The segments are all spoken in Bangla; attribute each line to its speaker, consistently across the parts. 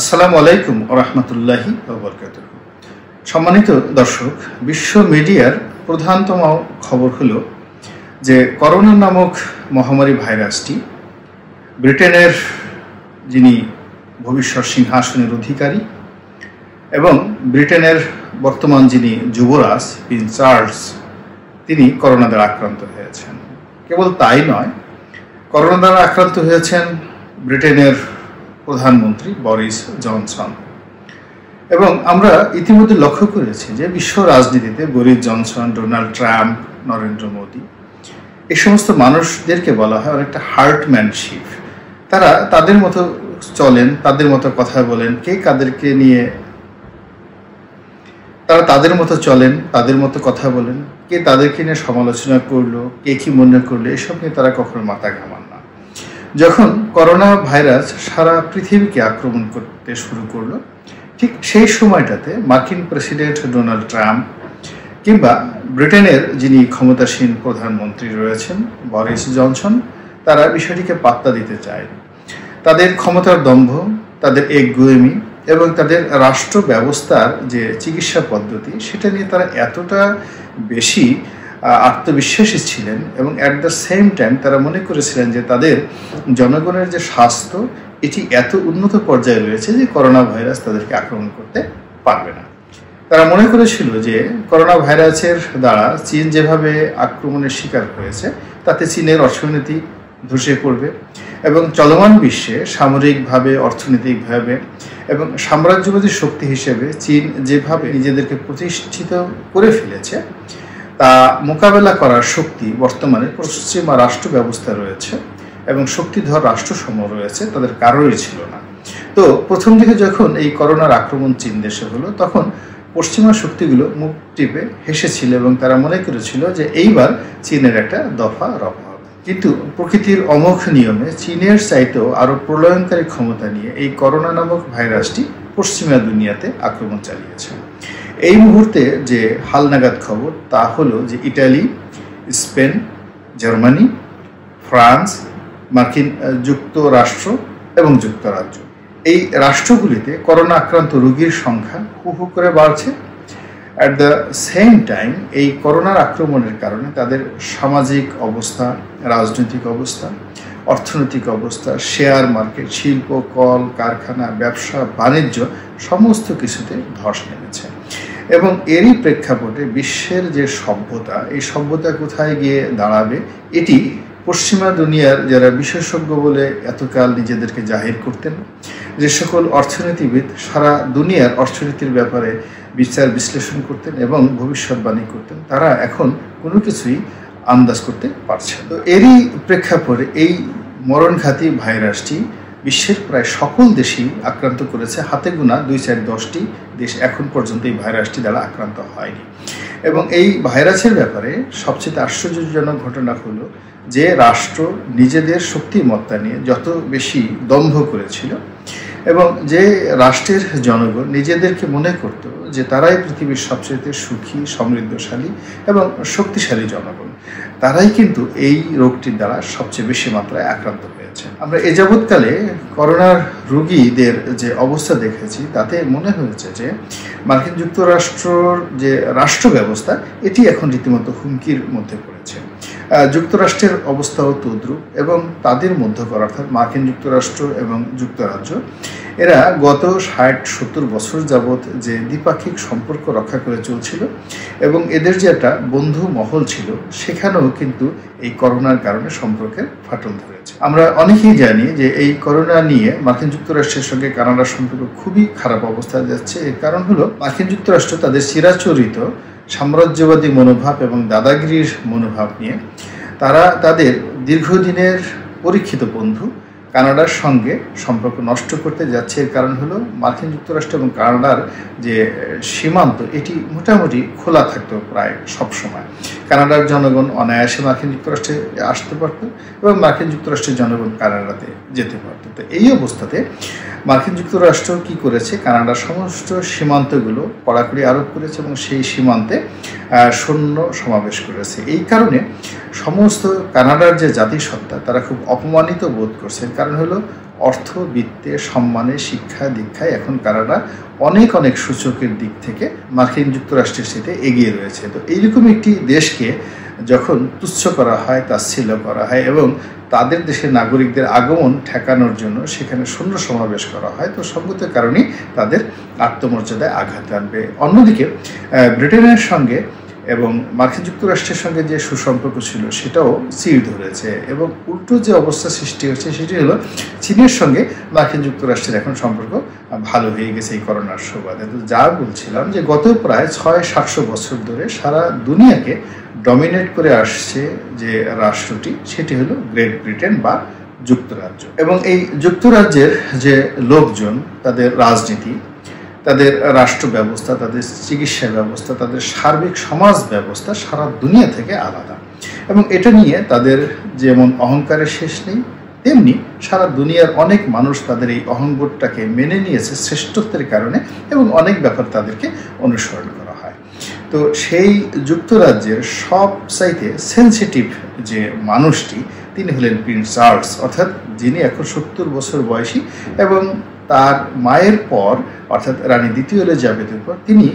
Speaker 1: আসসালামু আলাইকুম রহমতুল্লাহি সম্মানিত দর্শক, বিশ্ব মিডিয়ার প্রধানতম খবর হলো যে করোনা নামক মহামারী ভাইরাসটি ব্রিটেনের যিনি ভবিষ্যৎ সিংহাসনের অধিকারী এবং ব্রিটেনের বর্তমান যিনি যুবরাজ প্রিন্স চার্লস তিনি করোনা দ্বারা আক্রান্ত হয়েছেন। কেবল তাই নয়, করোনা দ্বারা আক্রান্ত হয়েছেন ব্রিটেনের প্রধানমন্ত্রী বরিস জনসন। এবং আমরা ইতিমধ্যে লক্ষ্য করেছি যে বিশ্ব রাজনীতিতে Boris Johnson, Donald Trump, Narendra Modi এই সমস্ত মানুষদেরকে বলা হয় অনেকটা হার্টম্যানশিপ। তারা তাদের মতো চলেন, তাদের মতো কথা বলেন, কে কাদেরকে নিয়ে তারা তাদের মতো চলেন, তাদের মতো কথা বলেন, কে তাদেরকে নিয়ে সমালোচনা করল, কে কি মনে করল, এসব নিয়ে তারা কখনো মাথা ঘামান যখন করোনা ভাইরাস সারা পৃথিবীকে আক্রমণ করতে শুরু করল, ঠিক সেই সময়টাতে মার্কিন প্রেসিডেন্ট ডোনাল্ড ট্রাম্প কিংবা ব্রিটেনের যিনি ক্ষমতাসীন প্রধানমন্ত্রী রয়েছেন, বরিস জনসন, তারা বিষয়টিকে পাত্তা দিতে চায়। তাদের ক্ষমতার দম্ভ, তাদের একগুয়েমি এবং তাদের রাষ্ট্র ব্যবস্থার যে চিকিৎসা পদ্ধতি, সেটা নিয়ে তারা এতটা বেশি আত্মবিশ্বাসী ছিলেন এবং অ্যাট দ্য সেম টাইম তারা মনে করেছিলেন যে তাদের জনগণের যে স্বাস্থ্য, এটি এত উন্নত পর্যায়ে রয়েছে যে করোনা ভাইরাস তাদেরকে আক্রমণ করতে পারবে না। তারা মনে করেছিল যে করোনা ভাইরাসের দ্বারা চীন যেভাবে আক্রমণের শিকার হয়েছে, তাতে চীনের অর্থনীতি ধসে পড়বে এবং চলমান বিশ্বে সামরিকভাবে, অর্থনৈতিকভাবে এবং সাম্রাজ্যবাদী শক্তি হিসেবে চীন যেভাবে নিজেদেরকে প্রতিষ্ঠিত করে ফেলেছে তা মোকাবেলা করার শক্তি বর্তমানে পশ্চিমা রাষ্ট্র ব্যবস্থা রয়েছে এবং শক্তিধর রাষ্ট্রসমূহ রয়েছে, তাদের কারোরই ছিল না। তো প্রথম দিকে যখন এই করোনার আক্রমণ চীন দেশে হলো, তখন পশ্চিমা শক্তিগুলো মুখ টিপে হেসেছিল এবং তারা মনে করেছিল যে এইবার চীনের একটা দফা রফা। কিন্তু প্রকৃতির অমোঘ নিয়মে চীনের চাইতেও আরও প্রলয়নকারী ক্ষমতা নিয়ে এই করোনা নামক ভাইরাসটি পশ্চিমা দুনিয়াতে আক্রমণ চালিয়েছে। এই মুহূর্তে যে হালনাগাদ খবর, তা হলো যে ইটালি, স্পেন, জার্মানি, ফ্রান্স, মার্কিন যুক্তরাষ্ট্র এবং যুক্তরাজ্য। এই রাষ্ট্রগুলিতে করোনা আক্রান্ত রোগীর সংখ্যা হু হু করে বাড়ছে। অ্যাট দ্য সেম টাইম এই করোনার আক্রমণের কারণে তাদের সামাজিক অবস্থা, রাজনৈতিক অবস্থা, অর্থনৈতিক অবস্থা, শেয়ার মার্কেট, শিল্প, কল, কারখানা, ব্যবসা, বাণিজ্য সমস্ত কিছুতে ধস নেমেছে। এবং এরই প্রেক্ষাপটে বিশ্বের যে সভ্যতা, এই সভ্যতা কোথায় গিয়ে দাঁড়াবে, এটি পশ্চিমা দুনিয়ার যারা বিশেষজ্ঞ বলে এতকাল নিজেদেরকে জাহির করতেন, যে সকল অর্থনীতিবিদ সারা দুনিয়ার অর্থনীতির ব্যাপারে বিচার বিশ্লেষণ করতেন এবং ভবিষ্যৎবাণী করতেন, তারা এখন কোনো কিছুই আন্দাজ করতে পারছে তো এরই প্রেক্ষাপটে এই মরণঘাতী ভাইরাসটি বিশ্বের প্রায় সকল দেশেই আক্রান্ত করেছে। হাতে গোনা দুই চার দশটি দেশ এখন পর্যন্ত এই ভাইরাসটি দ্বারা আক্রান্ত হয়নি। এবং এই ভাইরাসের ব্যাপারে সবচেয়ে আশ্চর্যজনক ঘটনা হলো যে রাষ্ট্র নিজেদের শক্তিমত্তা নিয়ে যত বেশি দম্ভ করেছিল এবং যে রাষ্ট্রের জনগণ নিজেদেরকে মনে করত যে তারাই পৃথিবীর সবচেয়ে সুখী, সমৃদ্ধশালী এবং শক্তিশালী জনগণ। তারাই কিন্তু এই রোগটির দ্বারা সবচেয়ে বেশি মাত্রায় আক্রান্ত হয়েছে আমরা এ যাবৎকালে করোনার রোগীদের যে অবস্থা দেখেছি, তাতে মনে হয়েছে যে মার্কিন যুক্তরাষ্ট্রর যে রাষ্ট্র ব্যবস্থা এটি এখন রীতিমতো হুমকির মধ্যে পড়েছে। যুক্তরাষ্ট্রের অবস্থাও তদ্রুপ এবং তাদের মধ্যকার অর্থাৎ মার্কিন যুক্তরাষ্ট্র এবং যুক্তরাজ্য, এরা গত ষাট সত্তর বছর যাবৎ যে দ্বিপাক্ষিক সম্পর্ক রক্ষা করে চলছিল এবং এদের যে একটা বন্ধু মহল ছিল, সেখানেও কিন্তু এই করোনার কারণে সম্পর্কের ফাটল ধরেছে। আমরা অনেকেই জানি যে এই করোনা নিয়ে মার্কিন যুক্তরাষ্ট্রের সঙ্গে কানাডার সম্পর্ক খুবই খারাপ অবস্থায় যাচ্ছে। এর কারণ হলো, মার্কিন যুক্তরাষ্ট্র তাদের চিরাচরিত সাম্রাজ্যবাদী মনোভাব এবং দাদাগিরির মনোভাব নিয়ে তারা তাদের দীর্ঘদিনের পরীক্ষিত বন্ধু কানাডার সঙ্গে সম্পর্ক নষ্ট করতে যাচ্ছে। এর কারণ হলো মার্কিন যুক্তরাষ্ট্র এবং কানাডার যে সীমান্ত, এটি মোটামুটি খোলা থাকতো প্রায় সব সময় কানাডার জনগণ অনায়াসে মার্কিন যুক্তরাষ্ট্রে আসতে পারত এবং মার্কিন যুক্তরাষ্ট্রের জনগণ কানাডাতে যেতে পারত। তো এই অবস্থাতে মার্কিন যুক্তরাষ্ট্র কি করেছে? কানাডার সমস্ত সীমান্তগুলো কড়াকড়ি আরোপ করেছে এবং সেই সীমান্তে সৈন্য সমাবেশ করেছে। এই কারণে সমস্ত কানাডার যে জাতিসত্তা, তারা খুব অপমানিত বোধ করছে। কারণ হলো অর্থ, বিত্তে, সম্মানে, শিক্ষা, দীক্ষায় এখন কানাডা অনেক অনেক সূচকের দিক থেকে মার্কিন যুক্তরাষ্ট্রের সাথে এগিয়ে রয়েছে। তো এইরকম একটি দেশকে যখন তুচ্ছ করা হয়, তাচ্ছিল্য করা হয় এবং তাদের দেশের নাগরিকদের আগমন ঠেকানোর জন্য সেখানে শূন্য সমাবেশ করা হয়, তো সঙ্গত কারণেই তাদের আত্মমর্যাদায় আঘাত আনবে। অন্যদিকে ব্রিটেনের সঙ্গে এবং মার্কিন যুক্তরাষ্ট্রের সঙ্গে যে সুসম্পর্ক ছিল, সেটাও চির ধরেছে এবং উল্টো যে অবস্থা সৃষ্টি হয়েছে, সেটি হলো চীনের সঙ্গে মার্কিন যুক্তরাষ্ট্রের এখন সম্পর্ক ভালো হয়ে গেছে এই করোনার সুবাদে। তো যা বলছিলাম যে গত প্রায় ছয় সাতশো বছর ধরে সারা দুনিয়াকে ডমিনেট করে আসছে যে রাষ্ট্রটি, সেটি হলো গ্রেট ব্রিটেন বা যুক্তরাজ্য। এবং এই যুক্তরাজ্যের যে লোকজন, তাদের রাজনীতি তাদের রাষ্ট্র ব্যবস্থা তাদের চিকিৎসা ব্যবস্থা, তাদের সার্বিক সমাজ ব্যবস্থা সারা দুনিয়া থেকে আলাদা। এবং এটা নিয়ে তাদের যেমন অহংকারের শেষ নেই, তেমনি সারা দুনিয়ার অনেক মানুষ তাদের এই অহংবোধটাকে মেনে নিয়েছে শ্রেষ্ঠত্বের কারণে এবং অনেক ব্যাপার তাদেরকে অনুসরণ করা হয়। তো সেই যুক্তরাজ্যের সব চাইতে সেন্সিটিভ যে মানুষটি, তিনি হলেন প্রিন্স চার্লস, অর্থাৎ যিনি এখন সত্তর বছর বয়সী এবং তার মায়ের পর, অর্থাৎ রানী দ্বিতীয় এলিজাবেথের পর, তিনি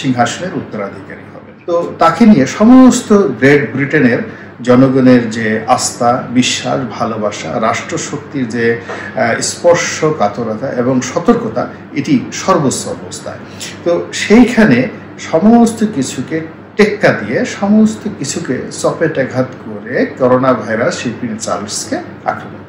Speaker 1: সিংহাসনের উত্তরাধিকারী হবেন। তো তাকে নিয়ে সমস্ত গ্রেট ব্রিটেনের জনগণের যে আস্থা, বিশ্বাস, ভালোবাসা, রাষ্ট্রশক্তির যে স্পর্শ কাতরতা এবং সতর্কতা, এটি সর্বোচ্চ অবস্থায়। তো সেইখানে সমস্ত কিছুকে টেক্কা দিয়ে, সমস্ত কিছুকে চপেটাঘাত করে করোনা ভাইরাস শিল্পিন চার্লসকে আক্রমণ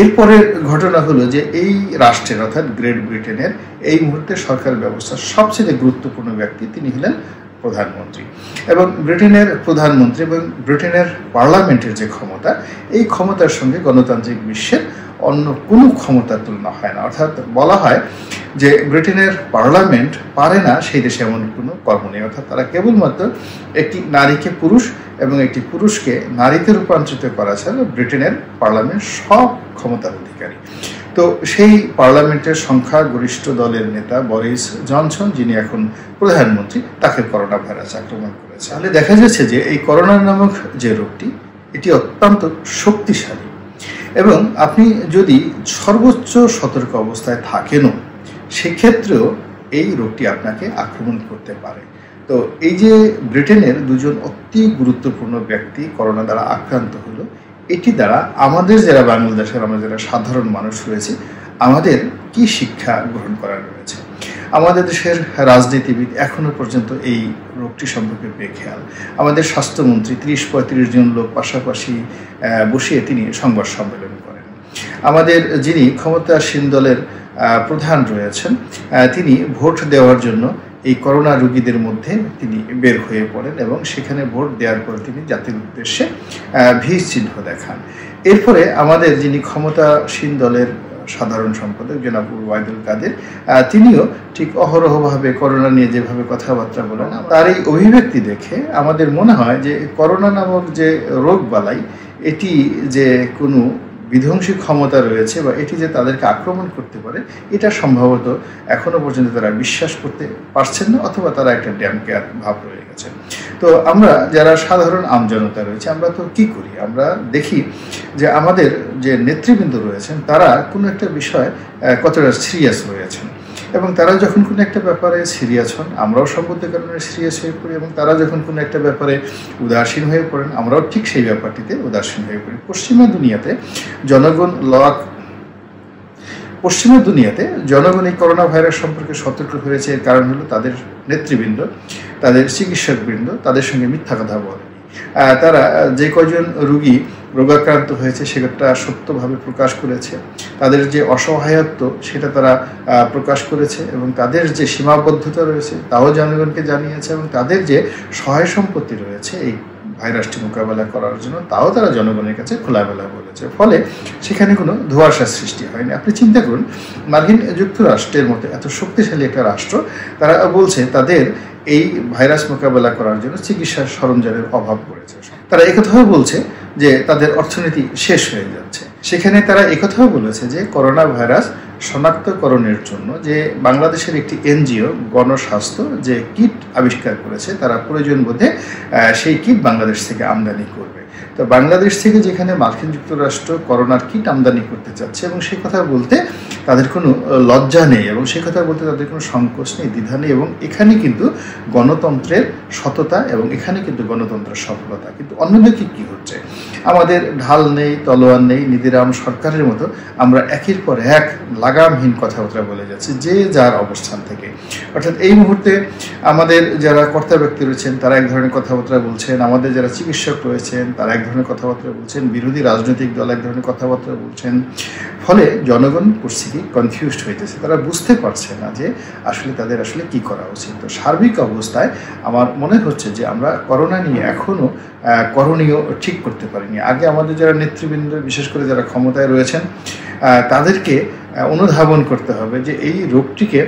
Speaker 1: এরপরের ঘটনা হলো যে এই রাষ্ট্রের অর্থাৎ গ্রেট ব্রিটেনের এই মুহূর্তে সরকার ব্যবস্থার সবচেয়ে গুরুত্বপূর্ণ ব্যক্তি তিনি হলেন প্রধানমন্ত্রী। এবং ব্রিটেনের প্রধানমন্ত্রী এবং ব্রিটেনের পার্লামেন্টের যে ক্ষমতা, এই ক্ষমতার সঙ্গে গণতান্ত্রিক বিশ্বের অন্য কোনো ক্ষমতার তুলনা হয় না। অর্থাৎ বলা হয় যে ব্রিটেনের পার্লামেন্ট পারে না সেই দেশে এমন কোনো কর্ম নেই। অর্থাৎ তারা কেবলমাত্র একটি নারীকে পুরুষ এবং একটি পুরুষকে নারীতে রূপান্তরিত করা ছাড়া ব্রিটেনের পার্লামেন্ট সব ক্ষমতার অধিকারী। তো সেই পার্লামেন্টের সংখ্যা গরিষ্ঠ দলের নেতা বরিস জনসন, যিনি এখন প্রধানমন্ত্রী, তাকে করোনা ভাইরাস আক্রমণ করেছে। তাহলে দেখা যাচ্ছে যে এই করোনা নামক যে রোগটি, এটি অত্যন্ত শক্তিশালী। এবং আপনি যদি সর্বোচ্চ সতর্ক অবস্থায় থাকেনও, সেক্ষেত্রেও এই রোগটি আপনাকে আক্রমণ করতে পারে। তো এই যে ব্রিটেনের দুজন অতি গুরুত্বপূর্ণ ব্যক্তি করোনা দ্বারা আক্রান্ত হলো, এটি দ্বারা আমাদের যারা বাংলাদেশের আমরা যারা সাধারণ মানুষ রয়েছে, আমাদের কি শিক্ষা গ্রহণ করার আমাদের দেশের রাজনীতিবিদ এখনও পর্যন্ত এই রোগটি সম্পর্কে বেখেয়াল। আমাদের স্বাস্থ্যমন্ত্রী ত্রিশ পঁয়ত্রিশ জন লোক পাশাপাশি বসিয়ে তিনি সংবাদ সম্মেলন করেন। আমাদের যিনি ক্ষমতাসীন দলের প্রধান রয়েছেন তিনি ভোট দেওয়ার জন্য এই করোনা রোগীদের মধ্যে তিনি বের হয়ে পড়েন এবং সেখানে ভোট দেওয়ার পর তিনি জাতির উদ্দেশ্যে ভি চিহ্ন দেখান। এরপরে আমাদের যিনি ক্ষমতাসীন দলের সাধারণ সম্পাদক জনাব ওয়াইদুল কাদের। তিনিও ঠিক অহরহভাবে করোনা নিয়ে যেভাবে কথাবার্তা বলেন, তার এই অভিব্যক্তি দেখে আমাদের মনে হয় যে করোনা নামক যে রোগ বালাই, এটি যে কোনো বিধ্বংসী ক্ষমতা রয়েছে বা এটি যে তাদেরকে আক্রমণ করতে পারে, এটা সম্ভবত এখনও পর্যন্ত তারা বিশ্বাস করতে পারছেন না অথবা তারা একটা ড্যাম ভাব রয়ে গেছে। তো আমরা যারা সাধারণ আমজনতা রয়েছে, আমরা তো কি করি? আমরা দেখি যে আমাদের যে নেতৃবৃন্দ রয়েছেন, তারা কোনো একটা বিষয় কতটা সিরিয়াস রয়েছেন এবং তারা যখন কোনো একটা ব্যাপারে সিরিয়াস হন, আমরাও সম্পদের কারণে সিরিয়াস হয়ে পড়ি এবং তারা যখন কোনো একটা ব্যাপারে উদাসীন হয়ে পড়েন, আমরাও ঠিক সেই ব্যাপারটিতে উদাসীন হয়ে পড়ি। পশ্চিমা দুনিয়াতে জনগণ লক, পশ্চিমা দুনিয়াতে জনগণ এই করোনা ভাইরাস সম্পর্কে সতর্ক হয়েছে, এর কারণ হলো তাদের নেতৃবৃন্দ। চিকিৎসকবৃন্দ তাদের সঙ্গে মিথ্যা কথা বলে। তারা যে কয়জন রুগী রোগাক্রান্ত হয়েছে সেটা সত্যভাবে প্রকাশ করেছে। তাদের যে অসহায়ত্ব সেটা তারা প্রকাশ করেছে এবং তাদের যে সীমাবদ্ধতা রয়েছে তাও জনগণকে জানিয়েছে এবং তাদের যে সহায় সম্পত্তি রয়েছে এই ভাইরাসটি মোকাবেলা করার জন্য তাও তারা জনগণের কাছে খোলামেলা বলেছে। ফলে সেখানে কোনো ধোয়াশার সৃষ্টি হয়নি। আপনি চিন্তা করুন, মার্কিন যুক্তরাষ্ট্রের মতো এত শক্তিশালী একটা রাষ্ট্র, তারা বলছে তাদের এই ভাইরাস মোকাবেলা করার জন্য চিকিৎসার সরঞ্জামের অভাব পড়েছে। তারা একথাও বলছে যে তাদের অর্থনীতি শেষ হয়ে যাচ্ছে। সেখানে তারা একথাও বলেছে যে করোনা ভাইরাস শনাক্তকরণের জন্য যে বাংলাদেশের একটি এনজিও গণস্বাস্থ্য যে কিট আবিষ্কার করেছে, তারা প্রয়োজন বোধে সেই কিট বাংলাদেশ থেকে আমদানি করবে। তো বাংলাদেশ থেকে যেখানে মার্কিন যুক্তরাষ্ট্র করোনার কিট আমদানি করতে চাচ্ছে এবং সেই কথা বলতে তাদের কোনো লজ্জা নেই এবং সেই কথা বলতে তাদের কোনো সংকোচ নেই, দ্বিধা নেই এবং এখানে কিন্তু গণতন্ত্রের সততা এবং এখানে কিন্তু গণতন্ত্রের সফলতা। কিন্তু অন্যদিকে কি হচ্ছে? আমাদের ঢাল নেই, তলোয়ার নেই নিদিরাম সরকারের মতো আমরা একের পর এক লাগামহীন কথাবার্তা বলে যাচ্ছে, যে যার অবস্থান থেকে। অর্থাৎ এই মুহূর্তে আমাদের যারা কর্তা ব্যক্তি রয়েছেন, তারা এক ধরনের কথাবার্তা বলছেন, আমাদের যারা চিকিৎসক রয়েছেন, তারা এক ধরনের কথাবার্তা বলছেন, বিরোধী রাজনৈতিক দল এক ধরনের কথাবার্তা বলছেন। ফলে জনগণ পরিস্থিতি কনফিউজড হইতেছে, তারা বুঝতে পারছে না যে আসলে তাদের আসলে কি করা উচিত। তো সার্বিক অবস্থায় আমার মনে হচ্ছে যে আমরা করোনা নিয়ে এখনও করণীয় ঠিক করতে পারিনি। আগে আমাদের যারা নেতৃবৃন্দ, বিশেষ করে যারা ক্ষমতায় রয়েছেন তাদেরকে অনুধাবন করতে হবে যে এই রোগটিকে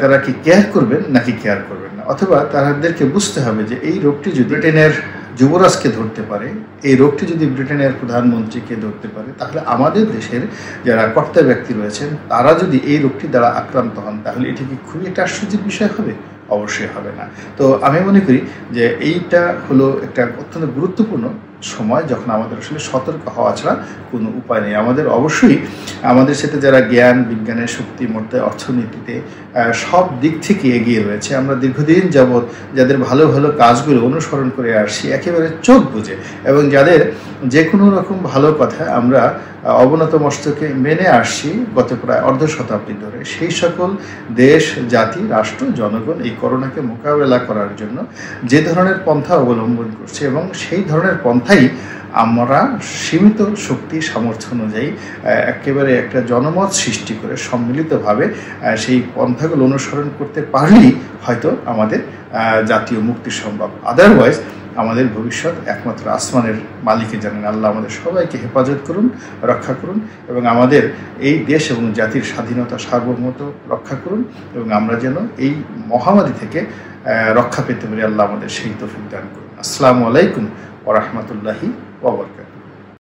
Speaker 1: তারা কি কেয়ার করবেন নাকি কেয়ার করবেন না? অথবা তাদেরকে বুঝতে হবে যে এই রোগটি যদি ব্রিটেনের যুবরাজকে ধরতে পারে, এই রোগটি যদি ব্রিটেনের প্রধানমন্ত্রীকে ধরতে পারে, তাহলে আমাদের দেশের যারা কর্তা ব্যক্তি রয়েছেন, তারা যদি এই রোগটি দ্বারা আক্রান্ত হন, তাহলে এটি কি খুবই একটা আশ্চর্যের বিষয় হবে? অবশ্যই হবে না। তো আমি মনে করি যে এইটা হলো একটা অত্যন্ত গুরুত্বপূর্ণ সময় যখন আমাদের আসলে সতর্ক হওয়া ছাড়া কোনো উপায় নেই। আমাদের অবশ্যই আমাদের সাথে যারা জ্ঞান, বিজ্ঞানের শক্তি মধ্যে অর্থনীতিতে সব দিক থেকে এগিয়ে রয়েছে, আমরা দীর্ঘদিন যাবৎ যাদের ভালো ভালো কাজগুলো অনুসরণ করে আসছি, একেবারে চোখ বুঝে এবং যাদের যে কোনো রকম ভালো কথা আমরা অবনত মস্তকে মেনে আসছি গত প্রায় অর্ধ শতাব্দী ধরে, সেই সকল দেশ, জাতি, রাষ্ট্র, জনগণ এই করোনাকে মোকাবেলা করার জন্য যে ধরনের পন্থা অবলম্বন করছে এবং সেই ধরনের পন্থাই আমরা সীমিত শক্তি, সামর্থ্য অনুযায়ী একেবারে একটা জনমত সৃষ্টি করে সম্মিলিতভাবে সেই পন্থাগুলো অনুসরণ করতে পারলেই হয়তো আমাদের জাতীয় মুক্তি সম্ভব। আদারওয়াইজ আমাদের ভবিষ্যৎ, একমাত্র আসমানের মালিকে জানেন আল্লাহ। আমাদের সবাইকে হেফাজত করুন, রক্ষা করুন এবং আমাদের এই দেশ এবং জাতির স্বাধীনতা সার্বভৌমত্ব রক্ষা করুন এবং আমরা যেন এই মহামারী থেকে রক্ষা পেতে পারি। আল্লাহ আমাদের সেই তফিক দান করুন। আসসালামু আলাইকুম ওরহমতুল্লাহি ওবরকাত